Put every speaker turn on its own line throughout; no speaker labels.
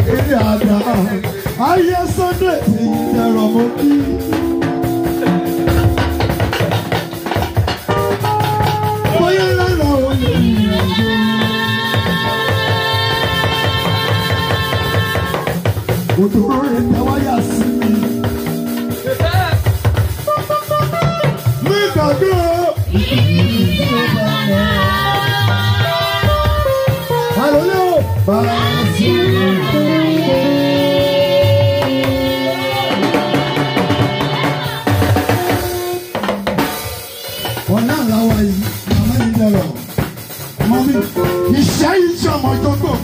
kiri àdá ayé Sunday ti yí dẹrọ mọ bí. bóyá lára òun yìí ni ọjọ́. òjò rẹ̀ tẹ́wọ́ yà sí mi. mi gbàgbé o. ìdílé bàbá.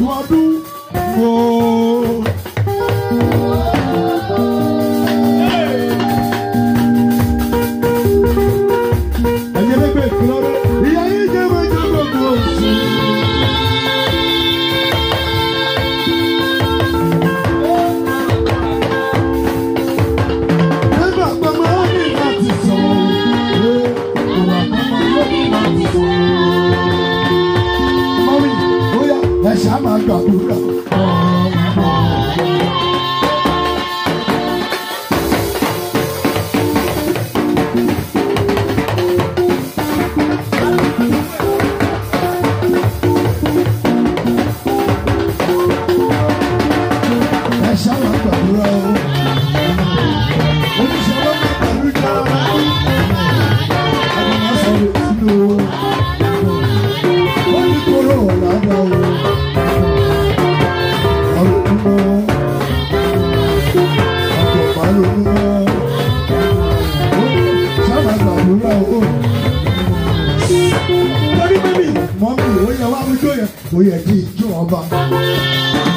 我不 ẹ ṣá máa gbàdúrà. ẹ ṣá máa gbàdúrà. yẹ kó yẹ kí ijó